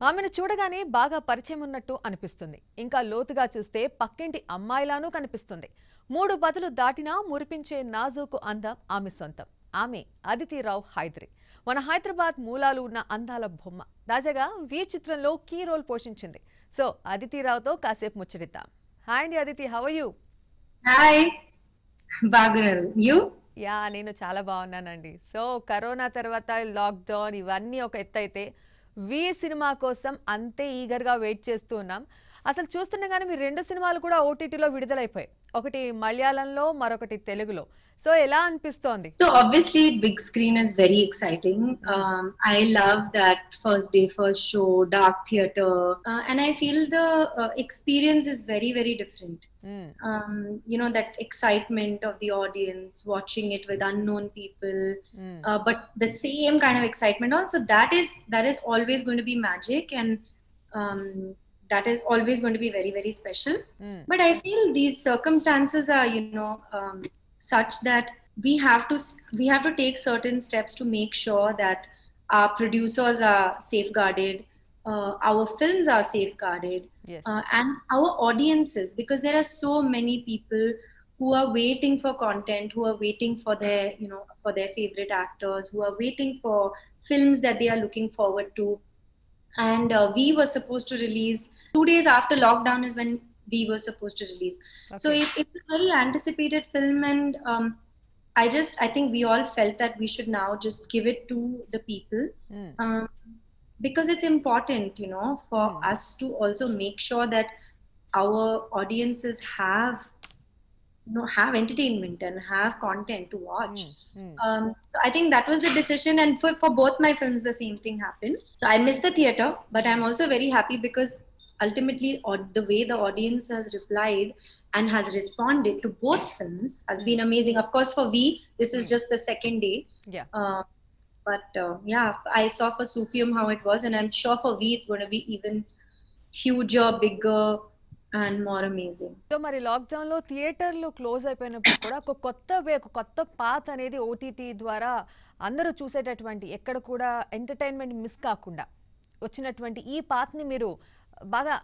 ఆమెను చూడగానే బాగా పరిచయం ఉన్నట్టు అనిపిస్తుంది. ఇంకా లోతుగా చూస్తే పక్కింటి అమ్మాయిలానూ కనిపిస్తుంది. మూడు బదులు దాటినా మురిపించే నాజూకు అందం ఆమె సొంతం. ఆమె అదితిరావు హైదరి. మన హైదరాబాద్ మూలాలు ఉన్న అందాల బొమ్మ. తాజాగా వి చిత్రంలో కీ రోల్ పోషించింది. సో అదితిరావుతో కాసేపు ముచ్చడిద్దాం హాయ్ అండి అదితి హవ్ యూ హాయ్ బాగున్నారు. యూ యా నేను చాలా బాగున్నానండి. సో కరోనా తర్వాత లాక్డౌన్ ఇవన్నీ ఒక ఎత్తు అయితే వి సినిమా కోసం అంతే ఈగర్గా వెయిట్ చేస్తూ ఉన్నాం. అసలు చూస్తుండగానే మీ రెండు సినిమాలు కూడా ఓటీటీలో విడుదలైపోయాయి ఒకటి మలయాళంలో మరొకటి తెలుగులో సో ఎలా అనిపిస్తోంది is very exciting. Um, I love that first day, first show, dark theater, uh, and I feel the uh, experience is very, very different. Hmm. Um, you know that excitement of the audience watching it with unknown people, hmm. uh, but the same kind of excitement also that is that is always going to be magic and um, that is always going to be very, very special. Hmm. but i feel these circumstances are you know um, such that we have to we have to take certain steps to make sure that our producers are safeguarded uh, our films are safeguarded Yes. uh, and our audiences because there are so many people who are waiting for content who are waiting for their you know for their favorite actors who are waiting for films that they are looking forward to and uh, we were supposed to release two days after lockdown is when we were supposed to release so it, it's a very anticipated film and um, i just i think we all felt that we should now just give it to the people hmm. um, because it's important you know for Hmm. us to also make sure that our audiences have you know have entertainment and have content to watch. Mm, mm. Um, so i think that was the decision and for, for both my films the same thing happened. So i miss the theater but i'm also very happy because ultimately or the way the audience has replied and has responded to both films has been hmm. amazing. Of course for V this is hmm. just the second day. Yeah. Uh, but uh, yeah i saw for Sufiyum how it was and i'm sure for V it's going to be even huger bigger and more amazing. So మరి లాక్డౌన్లో థియేటర్లు close అయిపోయినప్పుడు కూడా ఒక కొత్త వే ఒక కొత్త path అనేది ఓటీటీ ద్వారా అందరూ చూసేటటువంటి ఎక్కడ కూడా ఎంటర్టైన్మెంట్ మిస్ కాకుండా వచ్చినటువంటి ఈ పాత్ని మీరు బాగా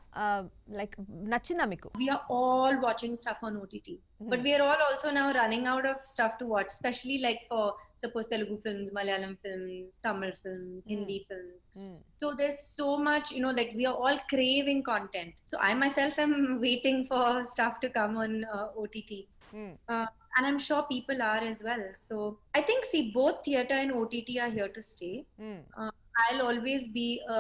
లైక్ నచ్చిందా మీకు we are all watching stuff on OTT. But we are all also now running out of stuff to watch, especially like for suppose Telugu films, Malayalam films, Tamil films, Hindi films. Hmm. So there's so much, you know, like we are all craving content. So I myself am waiting for stuff to come on uh, OTT. Hmm. And I'm sure people are as well. So I think, see, both theater and OTT are here to stay. Hmm. I'll always be a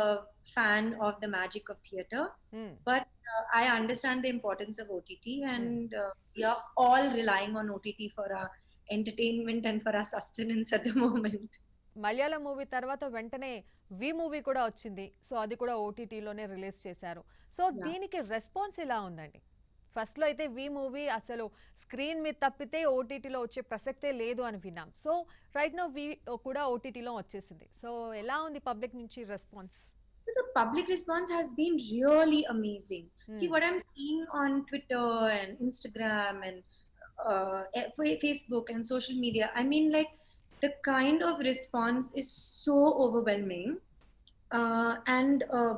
fan of the magic of theater. Hmm. but uh, I understand the importance of OTT, and uh, we are all relying on OTT for our entertainment and for our sustenance at the moment. Malayalam movie తర్వాత వెంటనే V movie కూడా వచ్చింది so అది కూడా ఓటీటీలోనే release చేశారు so. దీనికి response ఎలా ఉందండి ఫస్ట్లో అయితే వి మూవీ అసలు స్క్రీన్ మీద తప్పితే ఓటీటీలో వచ్చే ప్రసక్తే లేదు అని విన్నాం సో రైట్ నో వి కూడా ఓటీటీలో వచ్చేసింది సో ఎలా ఉంది పబ్లిక్ నుంచి response So the public response has been really amazing. See what I'm seeing on Twitter and Instagram and uh, Facebook and social media. I mean, like the kind of response is so overwhelming, uh, and uh,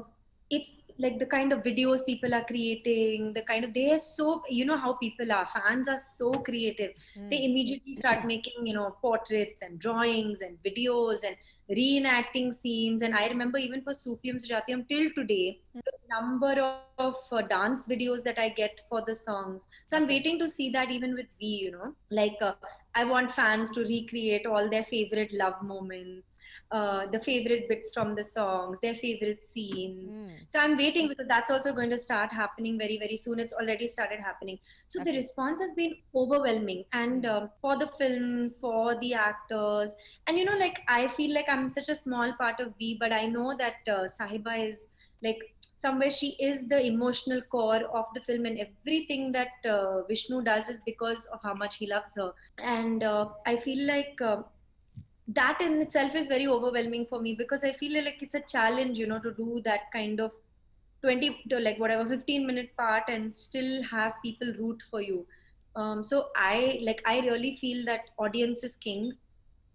it's like the kind of videos people are creating. The kind of they are so you know how people are. Fans are so creative. they immediately start making you know portraits and drawings and videos and reenacting scenes and i remember even for Sufiyum Sujatayum till today the number of uh, dance videos that i get for the songs so i'm waiting to see that even with v you know like uh, i want fans to recreate all their favorite love moments uh, the favorite bits from the songs their favorite scenes so I'm waiting because that's also going to start happening very, very soon. It's already started happening. So the response has been overwhelming. And Mm. um, for the film, for the actors, and you know, like I feel like I'm such a small part of V, but I know that uh, Sahiba is like somewhere she is the emotional core of the film, and everything that uh, Vishnu does is because of how much he loves her. And uh, I feel like. Uh, that in itself is very overwhelming for me because I feel like it's a challenge, you know, to do that kind of 20 to like whatever 15 minute part and still have people root for you. Um, so I like I really feel that audience is king,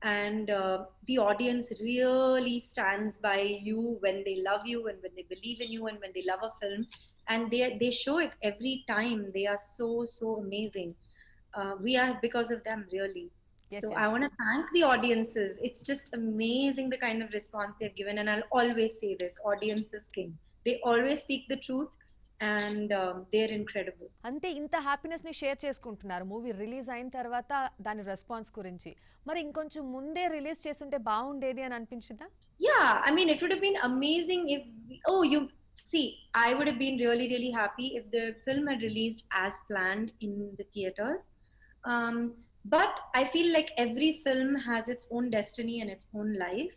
and uh, the audience really stands by you when they love you and when they believe in you and when they love a film and they they show it every time they are so so amazing uh, we are because of them really Yes, so yes. I want to thank the audiences. It's just amazing the kind of response they've given, and I'll always say this: audience is king. They always speak the truth, and there incredible అంటే ఇంత హ్యాపీనెస్ని share చేసుకుంటున్నారు. Movie release అయిన తర్వాత దాని response గురించి. మరి ఇంకొంచెం ముందే రిలీజ్ చేస్తుంటే బాగుండేది అని అనిపించిందా? Yeah I mean it would been amazing if oh you see I would been really really happy if the film had released as planned in the theatres but I feel like every film has its own destiny and its own life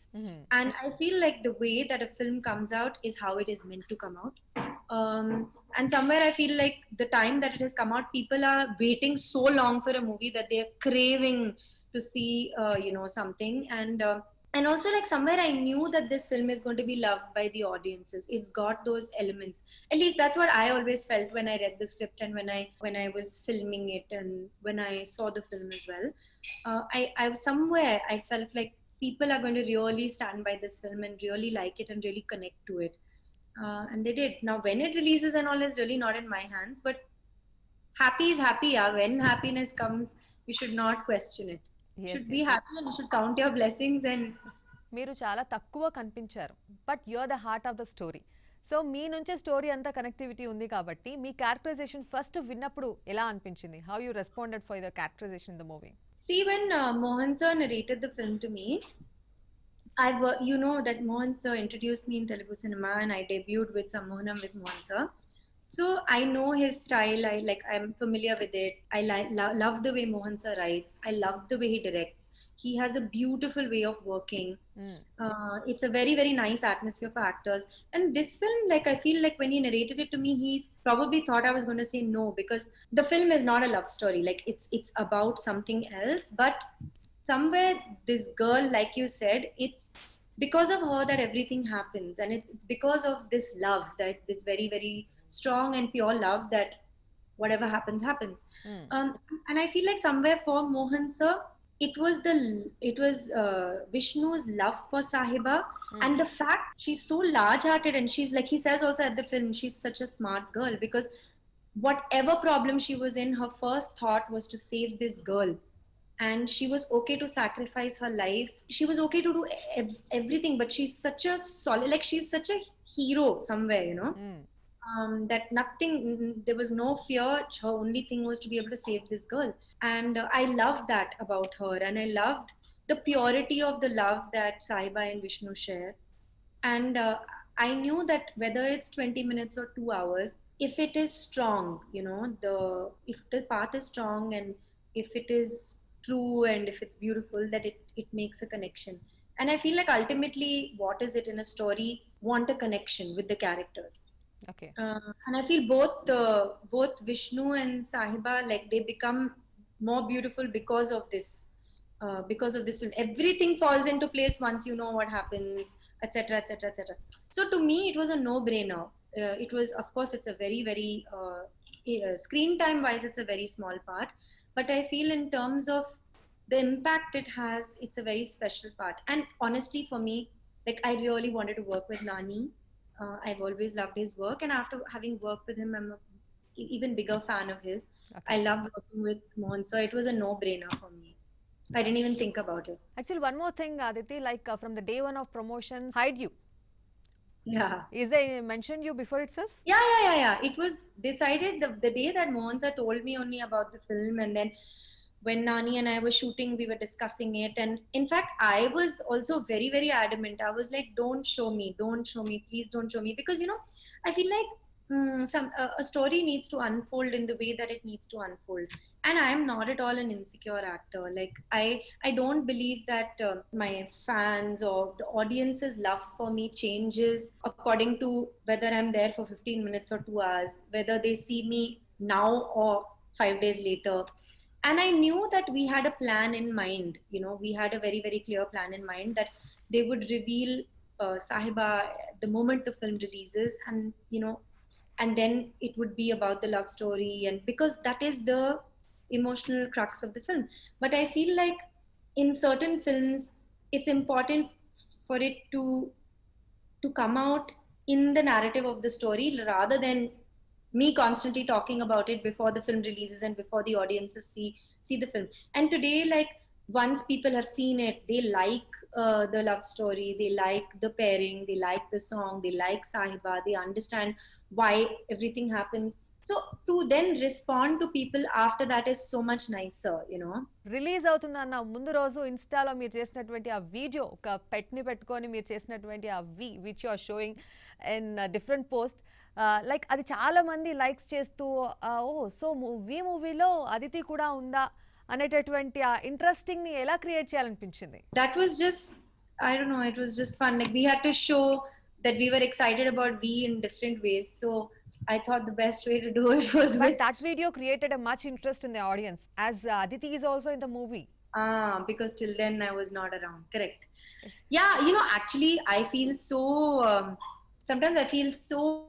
and I feel like the way that film comes out is how it is meant to come out um, and somewhere i feel like the time that it has come out people are waiting so long for a movie that they're craving to see uh, you know something. And uh, and also like somewhere i knew that this film is going to be loved by the audiences. It's got those elements. At least that's what i always felt when i read the script and when i when i was filming it and when i saw the film as well. Uh, i i somewhere i felt like people are going to really stand by this film and really like it and really connect to it. Uh, and they did. Now, when it releases and all is really not in my hands, but happy is happy. Yeah. When happiness comes, you should not question it. Yes, should yes, be yes. happy and you should count your blessings and మీరు చాలా తక్కువ కనిపించారు but you are the heart of the story so మీ నుంచే story అంతా connectivity ఉంది కాబట్టి మీ characterisation first విన్నప్పుడు ఎలా అనిపించింది how you responded for the characterization the movie See, when uh, Mohan sir narrated the film to me, I wo- you know that Mohan sir introduced me in Telugu cinema, and I debuted with Sammohanam with Mohan sir. So I know his style. I like. I'm familiar with it. I like lo- love the way Mohan sir writes. I love the way he directs. He has a beautiful way of working. Uh, it's a very very nice atmosphere for actors. And this film, like I feel like when he narrated it to me, he probably thought I was going to say no because the film is not a love story. Like it's it's about something else. But somewhere this girl, like you said, it's because of her that everything happens, and it's because of this love that this very very strong and pure love that whatever happens happens. Um, and I feel like somewhere for Mohan sir, it was the it was uh, Vishnu's love for Sahiba and the fact she's so large-hearted and she's like he says also at the film she's such a smart girl because whatever problem she was in her first thought was to save this girl and she was okay to sacrifice her life. She was okay to do ev- everything but she's such a solid like she's such a hero somewhere you know? Um, that nothing mm, there was no fear. Her only thing was to be able to save this girl. And uh, i loved that about her and i loved the purity of the love that Sahiba and Vishnu share. And uh, I knew that whether it's 20 minutes or two hours, if it is strong, you know, the if the part is strong and if it is true and if it's beautiful, that it, it makes a connection. And I feel like ultimately, what is it in a story? Want a connection with the characters. okay Uh, and I feel both uh, both Vishnu and Sahiba like they become more beautiful because of this uh, because of this film. Everything falls into place once you know what happens, etc., etc., etc. So to me, it was a no-brainer. Uh, it was, of course, it's a very, very uh, uh, screen time wise, it's a very small part but i feel in terms of the impact it has it's a very special part. And honestly for me like i really wanted to work with nani. Uh, i've always loved his work. And after having worked with him i'm a even bigger fan of his. Okay. i love working with mohan. So it was a no-brainer for me. I didn't even think about it. Actually, one more thing, Aditi, like uh, from the day one of promotions, hide you. Yeah. Is I mentioned you before itself? Yeah, yeah, yeah, yeah. It was decided the, the day that Monza told me only about the film and then when Nani and I were shooting, we were discussing it. And in fact, I was also very, very adamant. I was like, don't show me, don't show me, please don't show me. Because, you know, I feel like mm, some a, a story needs to unfold in the way that it needs to unfold. And I am not at all an insecure actor. Like I, I don't believe that uh, my fans or the audience's love for me changes according to whether I'm there for 15 minutes or two hours, whether they see me now or five days later. And I knew that we had a plan in mind. You know, we had a very, very clear plan in mind that they would reveal uh, Sahiba the moment the film releases, and you know, and then it would be about the love story, and because that is the emotional crux of the film. But I feel like in certain films it's important for it to to come out in the narrative of the story rather than me constantly talking about it before the film releases and before the audiences see see the film and today like once people have seen it they like uh, the love story they like the pairing they like the song they like sahiba they understand why everything happens. So so to then respond to people after that is so much nicer you know release అవుతుంది అన్న ముందు రోజు ఇన్స్టాలో మీరు చేసినటువంటి ఆ video ఒక పెట్ని పెట్టుకొని మీరు చేసినటువంటి ఆ V which you are showing in different post like అది చాలా మంది లైక్స్ చేస్తూ ఓ సో మూవీ మూవీలో అదితి కూడా ఉందా అనేటటువంటి ఆ ఇంట్రెస్టింగ్ని ఎలా create చేయాలనిపించింది? That was just I don't know it was just fun like we had to show that we were excited about V in different ways. So I thought the best way to do it was. But with... that video created a much interest in the audience, as uh, Aditi is also in the movie. Ah, because till then I was not around. Correct. Yeah, you know, actually, I feel so. Um, sometimes I feel so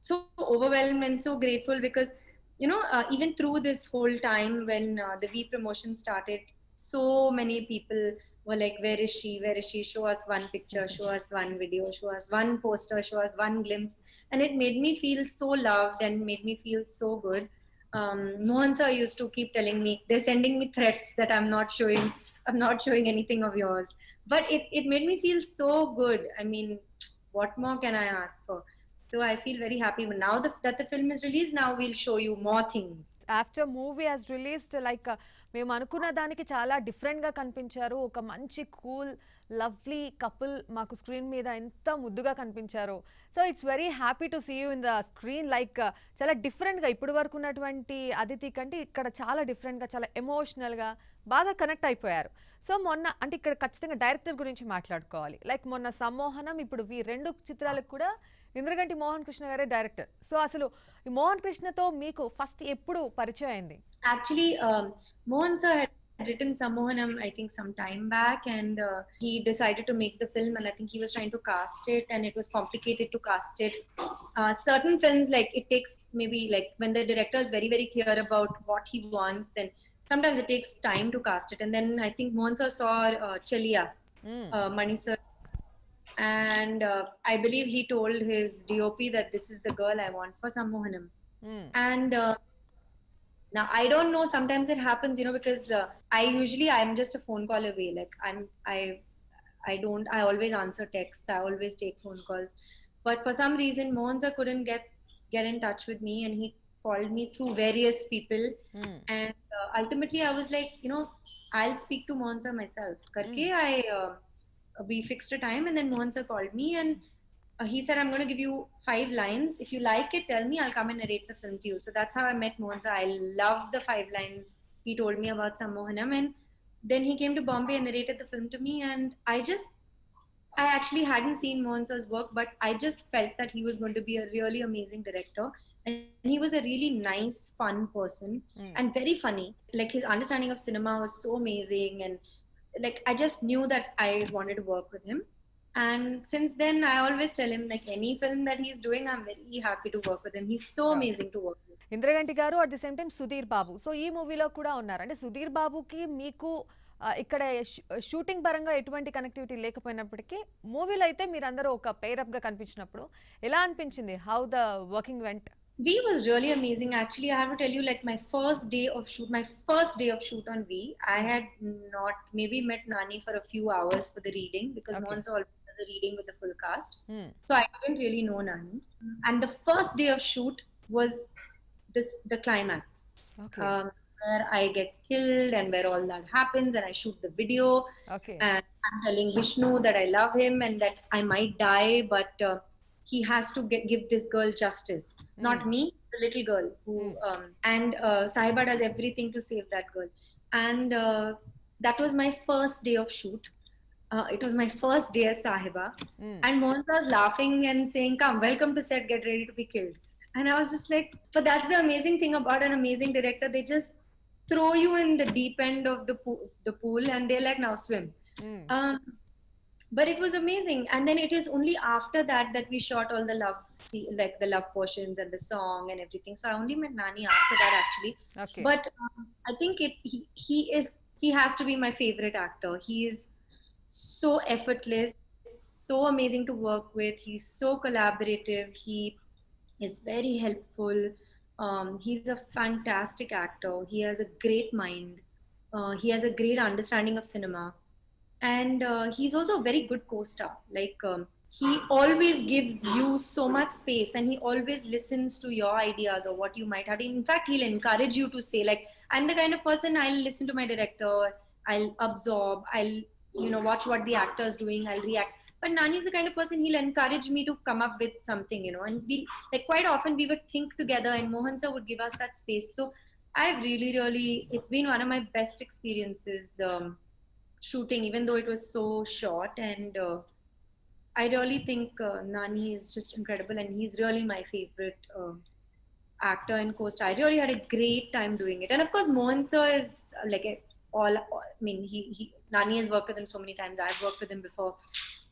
so overwhelmed and so grateful because you know uh, even through this whole time when uh, the V promotion started, so many people were like where is she where is she show us one picture show us one video show us one poster show us one glimpse and it made me feel so loved and made me feel so good um, Mohan sir used to keep telling me they're sending me threats that I'm not showing I'm not showing anything of yours. But it, it made me feel so good. I mean, what more can I ask for? So I feel very happy. But now the, that the film is released, now we'll show you more things. After movie has released, like uh, మేము అనుకున్న దానికి చాలా డిఫరెంట్గా కనిపించారు. ఒక మంచి cool lovely couple మాకు screen మీద ఎంత ముద్దుగా కనిపించారు. So it's very happy to see you in the screen like చాలా డిఫరెంట్గా ఇప్పటి వరకు ఉన్నటువంటి అదితి కంటే ఇక్కడ చాలా డిఫరెంట్గా చాలా ఎమోషనల్గా బాగా కనెక్ట్ అయిపోయారు. సో మొన్న అంటే ఇక్కడ ఖచ్చితంగా డైరెక్టర్ గురించి మాట్లాడుకోవాలి. లైక్ మొన్న సమ్మోహనం ఇప్పుడు ఈ రెండు చిత్రాలకు కూడా ఇంద్రగంటి మోహన్ కృష్ణ గారే డైరెక్టర్ సో అసలు మోహన్ కృష్ణతో మీకు ఫస్ట్ ఎప్పుడు పరిచయం అయింది actually um, Mohan sir written Sammohanam, I think, some time back, and uh, he decided to make the film. And I think he was trying to cast it, and it was complicated to cast it. Uh, certain films, like it takes maybe like when the director is very very clear about what he wants, then sometimes it takes time to cast it. And then I think Monsa saw uh, Cheliya, mm. uh, Mani sir and uh, I believe he told his DOP that this is the girl I want for Sammohanam. Mm. And uh, now I don't know. Sometimes it happens, you know, because uh, I usually I'm just a phone call away. Like I'm I I don't I always answer texts. I always take phone calls, but for some reason Monza couldn't get get in touch with me, and he called me through various people mm. and uh, ultimately i was like you know i'll speak to monza myself karke mm. i uh, we fixed a time and then monza called me and uh, he said, I'm going to give you five lines. If you like it, tell me. I'll come and narrate the film to you. So that's how I met Mohansa. I loved the five lines he told me about Sammohanam. And then he came to Bombay and narrated the film to me. And I just, I actually hadn't seen Mohansa's work, but I just felt that he was going to be a really amazing director. And he was a really nice, fun person hmm. and very funny. Like his understanding of cinema was so amazing, and like I just knew that I wanted to work with him. And since then, I always tell him like any film that he's doing, I'm very happy to work with him. He's so Yeah. amazing to work with. Indraganti garu at the same time Sudheer Babu so ఈ మూవీలో కూడా ఉన్నారు అంటే సుధీర్ బాబుకి మీకు ఇక్కడ shooting పరంగా ఎటువంటి కనెక్టివిటీ లేకపోయినప్పటికీ మూవీలో అయితే మీరందరూ ఒక పేరప్గా కనిపించినప్పుడు ఎలా అనిపించింది how the working went V was really amazing. Actually, I have to tell you, like my first day of shoot, my first day of shoot on V, I had not maybe met Nani for a few hours for the reading because okay. Mons always does a reading with the full cast. Hmm. So I didn't really know Nani. And the first day of shoot was this the climax. Okay. Um, where I get killed and where all that happens, and I shoot the video. Okay. And I'm telling Vishnu that I love him and that I might die, but uh, he has to get, give this girl justice, not Mm. me, the little girl who, Mm. um, and uh, Sahiba does everything to save that girl, and uh, that was my first day of shoot. Uh, it was my first day as Sahiba, and Mohan was laughing and saying, "Come, welcome to set. Get ready to be killed." And I was just like, "But that's the amazing thing about an amazing director. They just throw you in the deep end of the pool, the pool, and they're like, now swim." Um, but it was amazing. And then it is only after that that we shot all the love, see, like the love portions and the song and everything. So I only met Nani after that actually. Okay But um, I think it he, he is he has to be my favorite actor. He is so effortless, so amazing to work with. He's so collaborative. He is very helpful. Um, he's a fantastic actor. He has a great mind. Uh, he has a great understanding of cinema, and uh, he's also a very good co-star. Like um, he always gives you so much space, and he always listens to your ideas or what you might have. In fact, he'll encourage you to say, like, I'm the kind of person I'll listen to my director. I'll absorb. I'll you know watch what the actor is doing. I'll react but Nani is the kind of person he'll encourage me to come up with something, you know, and we like quite often we would think together, and Mohan sir would give us that space. So I've really, really, it's been one of my best experiences um, shooting, even though it was so short. And uh, I really think uh, Nani is just incredible, and he's really my favorite uh, actor and co-star. I really had a great time doing it, and of course, Mohan sir is uh, like a, all. I mean, he he Nani has worked with him so many times. I've worked with him before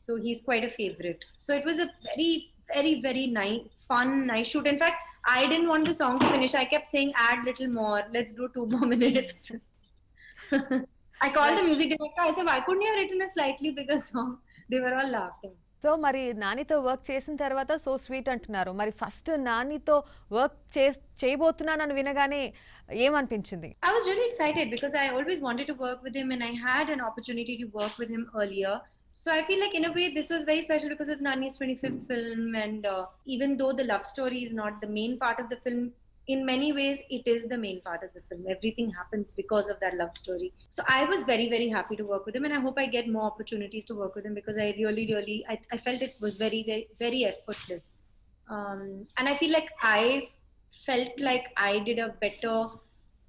so he's quite a favorite so it was a very very very nice fun nice shoot in fact i didn't want the song to finish i kept saying add little more let's do two more minutes I called the music director. I said, why couldn't you have written a slightly bigger song? They were all laughing. So మరి నానితో work చేసిన తర్వాత so sweet అంటున్నారు మరి first నానితో work చే చేయబోతున్నానని వినగానే ఏమనిపించింది I was really excited because I always wanted to work with him and I had an opportunity to work with him earlier so I feel like in a way this was very special because it Nani's twenty fifth film and even though the love story is not the main part of the film in many ways it is the main part of the film. Everything happens because of that love story. So I was very, very happy to work with him and I hope I get more opportunities to work with him because I really, really, I, I felt it was very, very, very effortless. Um, and I feel like I felt like I did a better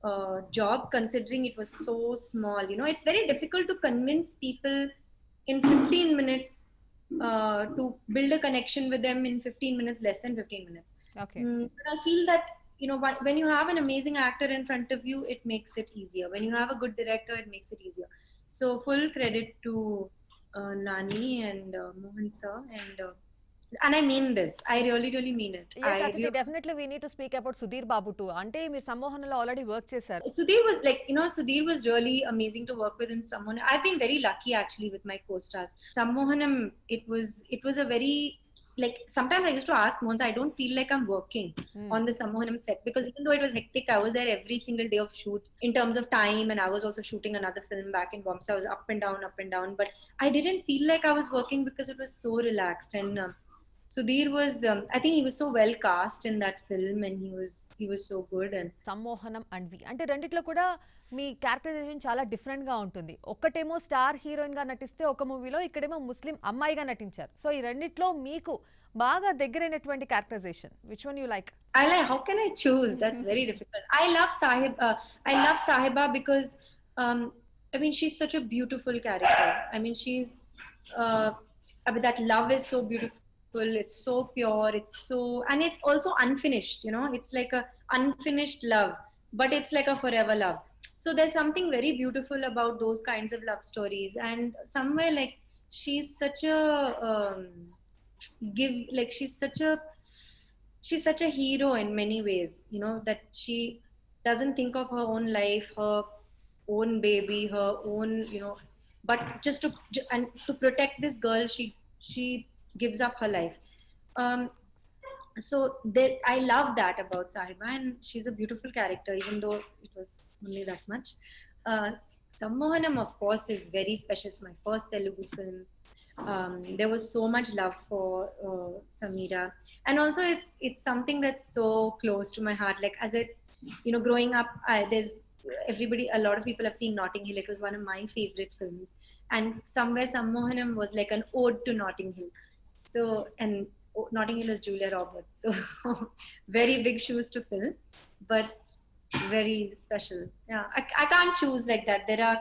uh, job considering it was so small. You know, it's very difficult to convince people in 15 minutes uh, to build a connection with them in 15 minutes, less than 15 minutes. okay Mm, but I feel that you know when you have an amazing actor in front of you it makes it easier when you have a good director it makes it easier so full credit to uh, nani and uh, mohan sir and uh, and I mean this. I really, really mean it. Yes, I definitely we need to speak about Sudheer Babu too. Ante మీరు సమ్మోహన్లో already work sir? Sudheer was like, you know, Sudheer was really amazing to work with in someone I've been very lucky actually with my co-stars. Sammohanam, it was, it was a very like sometimes I used to ask Monza, I don't feel like I'm working mm. on the Sammohanam set because even though it was hectic, I was there every single day of shoot in terms of time, and I was also shooting another film back in Bombay. So I was up and down, up and down, but I didn't feel like I was working because it was so relaxed and. Um, Sudheer was, um, I think he was so well cast in that film and he was he was so good. And Sammohanam and V. అంటే రెండిట్లో మీ characterisation చాలా డిఫరెంట్గా ఉంటుంది. ఒక్కటేమో star హీరోయిన్గా నటిస్తే ఒక మూవీలో ఇక్కడేమో ముస్లిం అమ్మాయిగా నటించారు. సో ఈ రెండిట్లో మీకు బాగా దగ్గరైనటువంటి characterisation which one you like I like how can I choose that's very difficult I love Sahib I love Sahiba because I mean she is such a beautiful character I mean she is I that love is so beautiful beautiful. It's so pure. It's so and it's also unfinished you know? It's like a unfinished love but it's like a forever love. So there's something very beautiful about those kinds of love stories, and somewhere like she's such a um, give, like she's such a she's such a hero in many ways you know that she doesn't think of her own life her own baby her own you know but just to and to protect this girl she she gives up her life. Um so that i love that about sahiba and she's a beautiful character even though it was only that much. Uh sammohanam of course is very special. It's my first telugu film. Um, there was so much love for uh, samira. And also it's it's something that's so close to my heart. Like as a you know growing up I, there's everybody a lot of people have seen notting hill. It was one of my favorite films. And somewhere sammohanam was like an ode to notting hill. So and notting hill is julia roberts. So very big shoes to fill. But very special. Yeah I, I can't choose like that. There are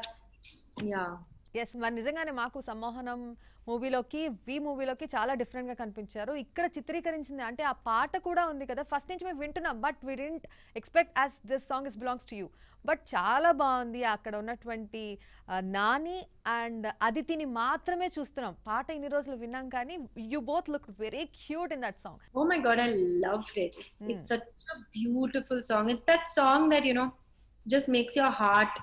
yeah yes మరి నిజంగానే మాకు సమ్మోహనం మూవీలోకి వి మూవీలోకి చాలా డిఫరెంట్గా కనిపించారు. ఇక్కడ చిత్రీకరించింది అంటే ఆ పాట కూడా ఉంది కదా. ఫస్ట్ నుంచి మేము వింటున్నాం but we didn't expect as this song is belongs to you but చాలా బాగుంది. అక్కడ ఉన్నటువంటి నాని అండ్ అదితిని మాత్రమే చూస్తున్నాం. పాట ఇన్ని రోజులు విన్నాం కానీ you both look very cute in that song Oh my god, I loved it. It's, Mm. it's such a beautiful song. It's that song that you know just makes your heart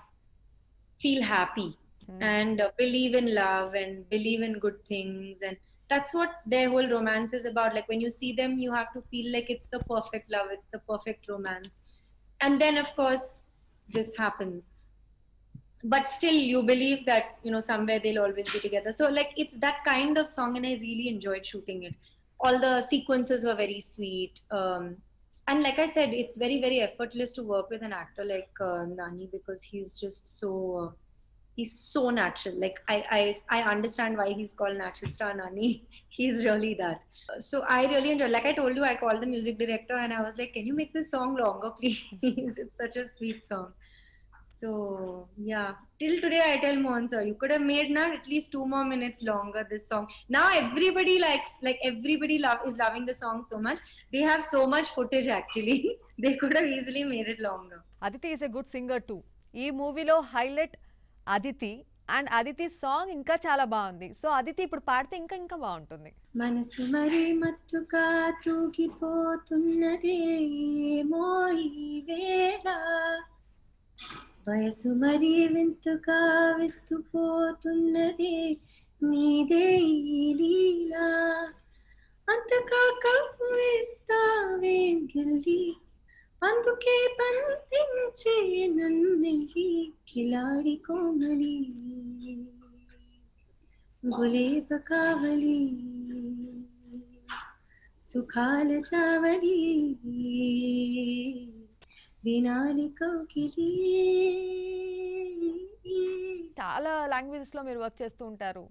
feel happy Hmm. and uh, believe in love and believe in good things and that's what their whole romance is about. Like when you see them you have to feel like it's the perfect love it's the perfect romance. And then of course this happens. But still you believe that you know somewhere they'll always be together. So like it's that kind of song and i really enjoyed shooting it. All the sequences were very sweet um, and like i said it's very very effortless to work with an actor like uh, nani because he's just so uh, he's so natural like I, I i understand why he's called natural star nani he's really that so i really enjoy like i told you i called the music director and i was like can you make this song longer please it's such a sweet song so yeah till today i tell Mohan sir you could have made now at least two more minutes longer this song now everybody likes like everybody love is loving the song so much they have so much footage actually they could have easily made it longer Aditi is a good singer two ఈ మూవీలో highlight Aditi and Aditi song ఇంకా చాలా బాగుంది. So Aditi ఇప్పుడు పాడితే ఇంకా ఇంకా బాగుంటుంది. మనసు మరి మత్తుగా తూగిపోతున్నదే వయసు మరి వింతుగా విస్తుపోతున్నదే నీదే లీలా. అంతగా వేస్తావేం గిల్లీ? అందుకే బంధించే నన్నెల్లి కిలాడి కోమలి. గులేబ కావలి. సుఖాల చావలి. వినాలి కౌకిలి. చాలా లాంగ్వేజెస్లో మీరు వర్క్ చేస్తూ ఉంటారు.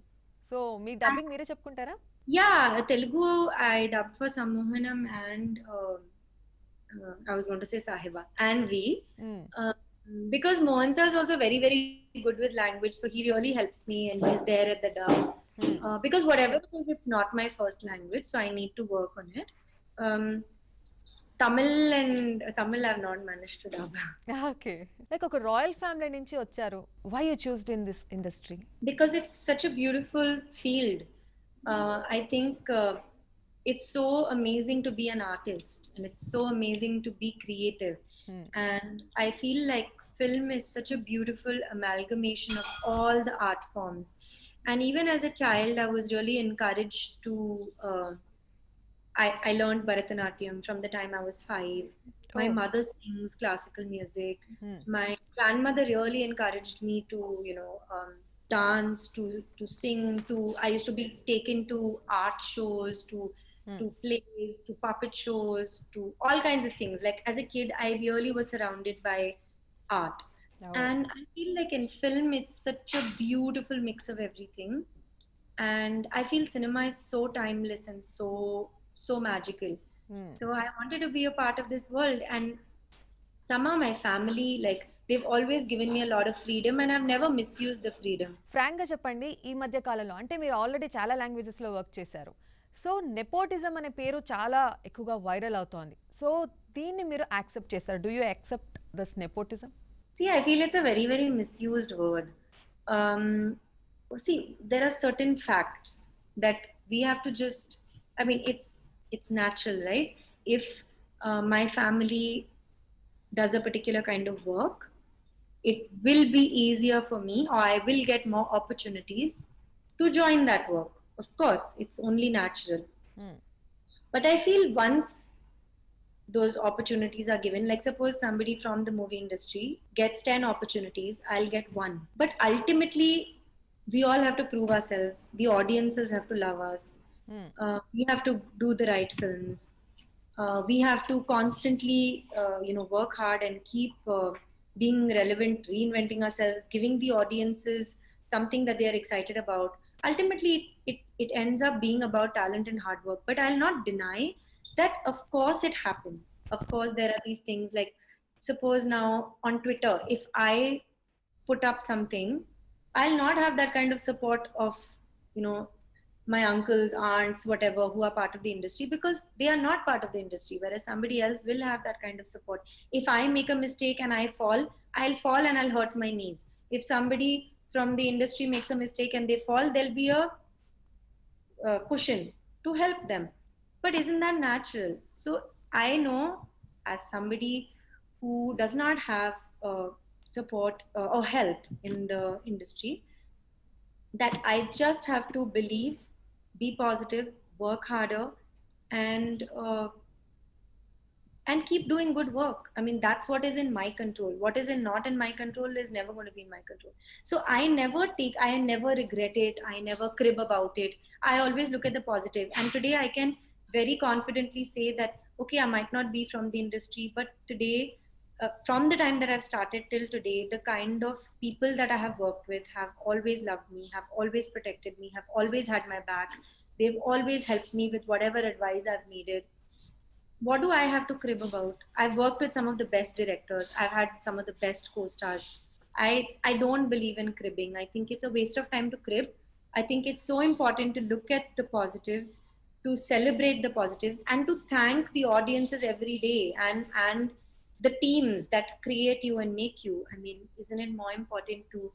సో మీ డబ్బింగ్ మీరే చెప్పుకుంటారా? Yeah Telugu I dub for Sammohanam and uh, I was going to say Sahiba and V mm. uh, because Mohan is also very very good with language so he really helps me and he's there at the dub mm. uh, because whatever it is it's not my first language so I need to work on it. Um, Tamil and Tamil not not manage to dub okay like ఒక royal family నుంచి వచ్చారు. Why you choosed in this industry because it's such a beautiful field I think it's so amazing to be an artist and it's so amazing to be creative. Hmm. And I feel like film is such a beautiful amalgamation of all the art forms. And even as a child, I was really encouraged to. Uh, I, I learned Bharatanatyam from the time I was five. My Oh. mother sings classical music Hmm. my grandmother really encouraged me to you know um, dance to to sing to i used to be taken to art shows to Hmm. to plays to puppet shows to all kinds of things like as a kid i really was surrounded by art and i feel like in film it's such a beautiful mix of everything and i feel cinema is so timeless and so so magical so I wanted to be a part of this world, and somehow my family, like, they've always given me a lot of freedom, and I've never misused the freedom. Frank గా చెప్పండి ఈ మధ్య కాలంలో అంటే మీరు already చాలా languages లో work చేశారు సో నెపోటిజం అనే పేరు చాలా ఎక్కువగా వైరల్ అవుతోంది సో దీన్ని మీరు యాక్సెప్ట్ చేస్తారు do you accept this nepotism See, I feel it's a very, very misused word. Um, see, there are certain facts that we have to just. I mean, it's it's natural, right? If uh, my family does a particular kind of work, it will be easier for me, or I will get more opportunities to join that work. Of course, it's only natural. Hmm. But I feel once those opportunities are given, like suppose somebody from the movie industry gets 10 opportunities, I'll get one. But ultimately, we all have to prove ourselves. The audiences have to love us. Uh, we have to do the right films. Uh, we have to constantly, uh, you know, work hard and keep uh, being relevant, reinventing ourselves, giving the audiences something that they are excited about. Ultimately, it, it ends up being about talent and hard work. But I'll not deny that, of course, it happens. Of course, there are these things like, suppose now on Twitter, if I put up something, I'll not have that kind of support of, you know, my uncles, aunts, whatever, who are part of the industry because they are not part of the industry. Whereas somebody else will have that kind of support. If I make a mistake and I fall, I'll fall and I'll hurt my knees. If somebody from the industry makes a mistake and they fall, there'll be a, cushion to help them. But isn't that natural? So I know as somebody who does not have a support uh, or help in the industry that I just have to believe, be positive, work harder, and uh, and keep doing good work. I mean, that's what is in my control. What is in not in my control is never going to be in my control. So I never take, I never regret it. I never crib about it. I always look at the positive. And today I can very confidently say that okay, I might not be from the industry, but today uh, from the time that I've started till today, the kind of people that I have worked with have always loved me, have always protected me, have always had my back. They've always helped me with whatever advice I've needed. What do I have to crib about? I've worked with some of the best directors. I've had some of the best co-stars. I I don't believe in cribbing. I think it's a waste of time to crib. I think it's so important to look at the positives, to celebrate the positives, and to thank the audiences every day and and the teams that create you and make you i mean isn't it more important to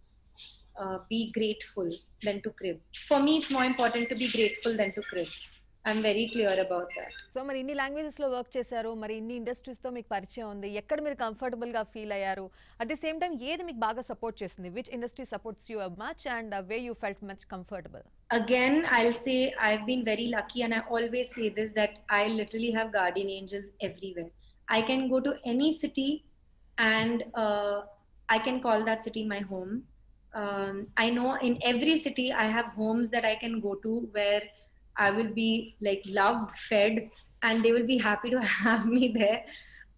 uh, be grateful than to crib for me it's more important to be grateful than to crib i'm very clear about that so మరి ఇన్ని లాంగ్వేజెస్లో work చేశారు మరి ఇన్ని ఇండస్ట్రీస్తో మీకు పరిచయం ఉంది ఎక్కడ మీరు కంఫర్టబుల్గా ఫీల్ అయ్యారు అట్ ది సేమ్ టైం ఏది మీకు బాగా సపోర్ట్ చేస్తుంది which industry supports you much and way you felt much comfortable again i'll say i've been very lucky and i always say this that i literally have guardian angels everywhere i can go to any city and uh, i can call that city my home um, i know in every city i have homes that i can go to where i will be like loved fed and they will be happy to have me there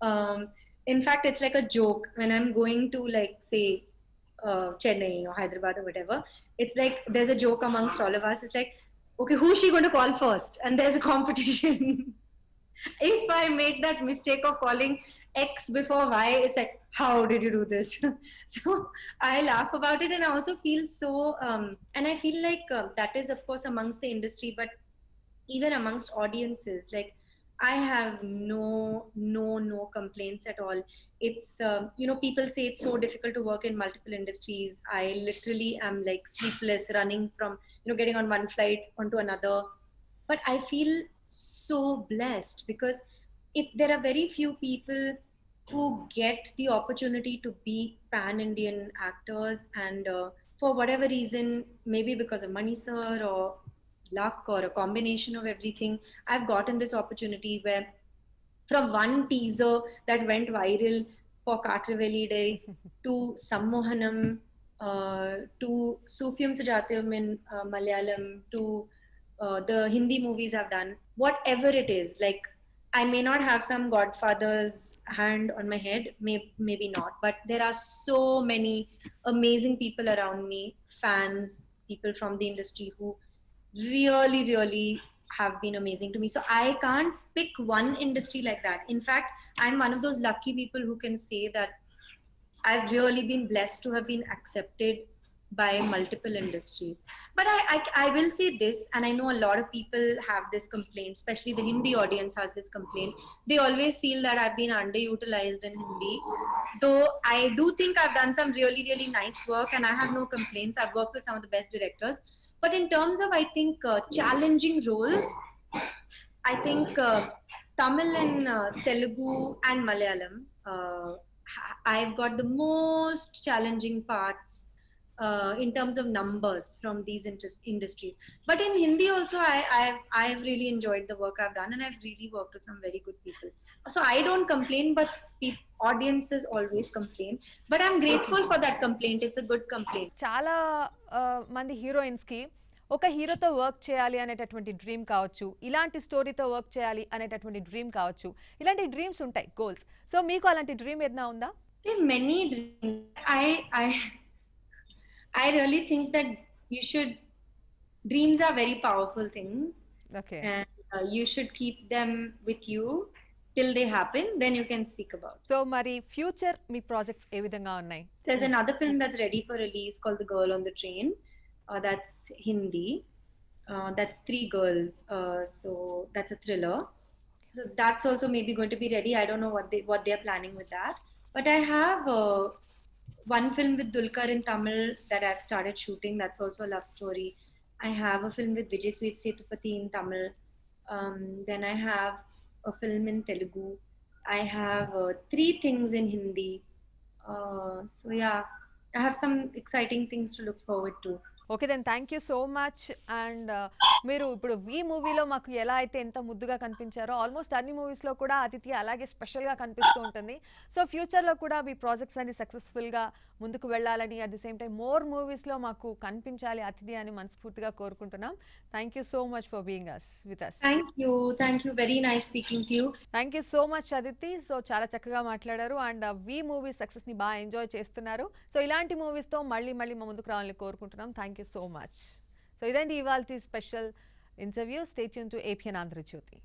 um, in fact it's like a joke when i'm going to like say uh, chennai or hyderabad or whatever it's like there's a joke amongst all of us. It's like, okay, who's she going to call first? And there's a competition. if I make that mistake of calling X before Y, it's like, how did you do this? so I laugh about it, and I also feel so. Um, and I feel like uh, that is, of course, amongst the industry, but even amongst audiences, like I have no, no, no complaints at all. It's, um, you know, people say it's so difficult to work in multiple industries. I literally am like sleepless running from, you know, getting on one flight onto another. But I feel so blessed because it, there are very few people who get the opportunity to be pan Indian actors. And uh, for whatever reason, maybe because of money, sir, or luck or a combination of everything, I've gotten this opportunity where from one teaser that went viral for Kaatru Veliyidai to Sammohanam uh, to Sufiyum Sujatayum in uh, Malayalam to uh, the Hindi movies I've done, whatever it is, like I may not have some godfather's hand on my head, may, maybe not, but there are so many amazing people around me, fans, people from the industry who really, really have been amazing to me. So I can't pick one industry like that. In fact, I'm one of those lucky people who can say that I've really been blessed to have been accepted by multiple industries. But I, I, I will say this, and I know a lot of people have this complaint, especially the Hindi audience has this complaint. They always feel that I've been underutilized in Hindi. Though I do think I've done some really, really nice work, and I have no complaints. I've worked with some of the best directors. But in terms of, I think, uh, challenging roles, I think uh, Tamil and uh, Telugu and Malayalam, uh, I've got the most challenging parts uh, in terms of numbers from these interest, industries. But in Hindi also, I, I've, I've really enjoyed the work I've done and I've really worked with some very good people. So I don't complain, but pe- audiences always complain. But I'm grateful for that complaint. It's a good complaint. ఆ, మంది హీరోయిన్స్కి ఒక హీరోతో work చేయాలి అనేటటువంటి dream కావచ్చు ఇలాంటి స్టోరీతో work చేయాలి అనేటటువంటి డ్రీమ్ కావచ్చు ఇలాంటి డ్రీమ్స్ ఉంటాయి గోల్స్ సో మీకు అలాంటి డ్రీమ్ ఏదైనా ఉందా There are many dreams. I, I, I really think that you should, dreams are very powerful things. Okay and uh, you should keep them with you till they happen then you can speak about it. So మరి future మీ projects ఏ విధంగా ఉన్నాయి there's another film that's ready for release called the girl on the train uh, that's hindi uh, that's three girls uh, so that's a thriller so that's also maybe going to be ready i don't know what they what they're planning with that but i have uh, one film with Dulquer in tamil that i've started shooting that's also a love story. I have a film with vijay sweet Sethupathi in tamil. Um, then i have a film in telugu. I have uh, three things in hindi. Uh, so yeah, I have some exciting things to look forward to. Okay then thank you so much and మీరు ఇప్పుడు ఈ మూవీలో మాకు ఎలా అయితే ఎంత ముద్దుగా కనిపించారో almost అన్ని మూవీస్లో కూడా అతిథి అలాగే స్పెషల్గా కనిపిస్తూ ఉంటుంది. సో ఫ్యూచర్లో కూడా మీ ప్రాజెక్ట్స్ అన్ని సక్సెస్ఫుల్గా ముందుకు వెళ్ళాలని at the same time more మూవీస్లో మాకు కనిపించాలి అతిథి అని మనస్ఫూర్తిగా కోరుకుంటున్నాం. Thank you so much for being us with us Thank you. Thank you. Very nice speaking to you. Thank you so much Aditi so చాలా చక్కగా మాట్లాడారు. అండ్ వి మూవీ సక్సెస్ని బాగా ఎంజాయ్ చేస్తున్నారు. సో ఇలాంటి మూవీస్తో మళ్ళీ మళ్ళీ మా ముందుకు రావాలని కోరుకుంటున్నాం. Thank thank you so much. So, this is the special interview. Stay tuned to ABN Andhra Jyothy.